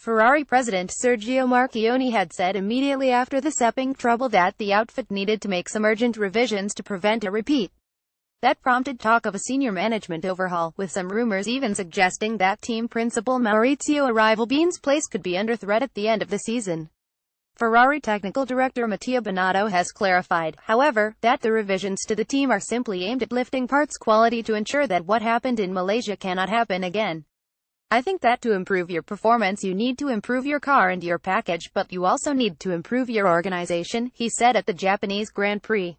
Ferrari president Sergio Marchionne had said immediately after the Sepang trouble that the outfit needed to make some urgent revisions to prevent a repeat. That prompted talk of a senior management overhaul, with some rumors even suggesting that team principal Maurizio Arrivabene's place could be under threat at the end of the season. Ferrari technical director Mattia Binotto has clarified, however, that the revisions to the team are simply aimed at lifting parts quality to ensure that what happened in Malaysia cannot happen again. I think that to improve your performance you need to improve your car and your package, but you also need to improve your organization, he said at the Japanese Grand Prix.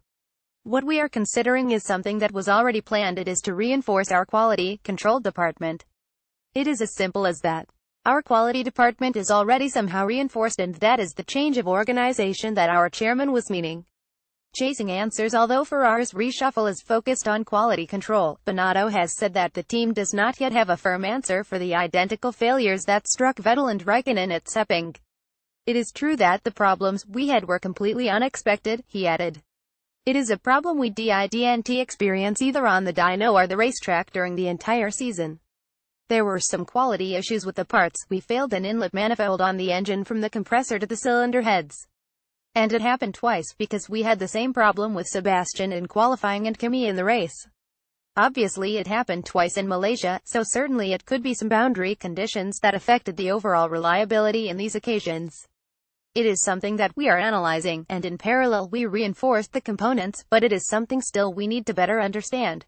What we are considering is something that was already planned it is to reinforce our quality control department. It is as simple as that. Our quality department is already somehow reinforced and that is the change of organization that our chairman was meaning. Chasing answers Although Ferrari's reshuffle is focused on quality control, Binotto has said that the team does not yet have a firm answer for the identical failures that struck Vettel and Raikkonen at Sepang. It is true that the problems we had were completely unexpected, he added. It is a problem we didn't experience either on the dyno or the racetrack during the entire season. There were some quality issues with the parts, we failed an inlet manifold on the engine from the compressor to the cylinder heads. And it happened twice, because we had the same problem with Sebastian in qualifying and Kimi in the race. Obviously it happened twice in Malaysia, so certainly it could be some boundary conditions that affected the overall reliability in these occasions. It is something that we are analyzing, and in parallel we reinforced the components, but it is something still we need to better understand.